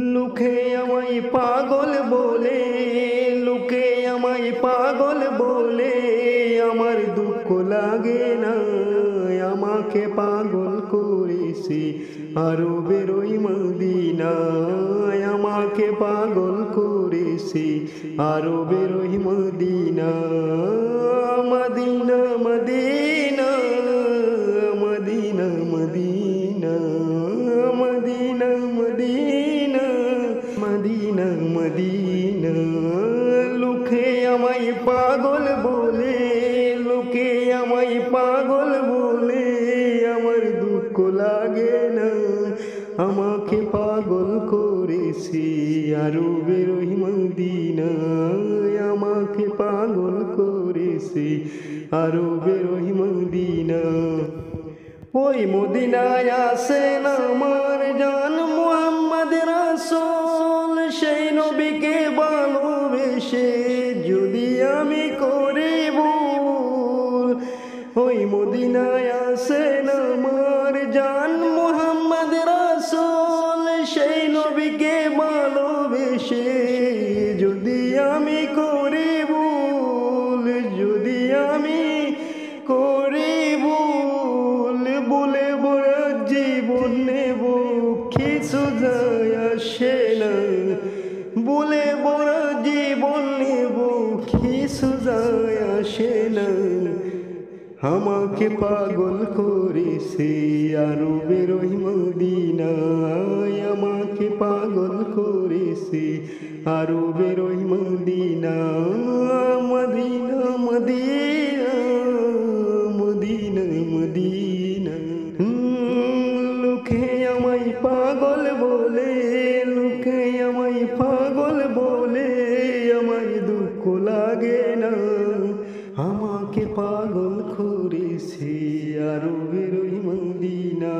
লোকে আমায় পাগল বলে, লোকে আমায় পাগল বলে, আমার দুঃখ লাগে না, আমাকে পাগল করেছে আরও বেরোই মদিনায়, আমাকে পাগল করেছে আরও বেরোই মদিনা মদিনা মদিনা। আমায় পাগল বলে আমার দুঃখ লাগে না। আমাকে পাগল করেছে আরও বেরোই মদিনা আমাকে পাগল করেছে আরও বেরোই মদিনা ওই মদিনায় আসেন আমার জান মোহাম্মদ রাসূল সেই নবীকে ভালোবেসে ওই মদিনায় আসেন আমার জান মোহাম্মদ রাসূল। সেই নবীকে ভালোবেসে যদি আমি করি ভুল, যদি আমি করি ভুল, বলে বড় জীবন নেব। কিছু যায় আসে না, বলে বড় জীবন নেব। কিছু যায় আসে আমাকে পাগল করেছে আরও বেরোই মদিনায়। আমাকে পাগল করেছে আরও বেরোই মদিনা মদিনা মদিনা মদিনা। লোকে আমায় পাগল বলে, লোকে আমায় পাগল বলে। আমায় দুঃখ লাগে না। তোমাকে পাগল করেছে আরবের ওই মন্দিনা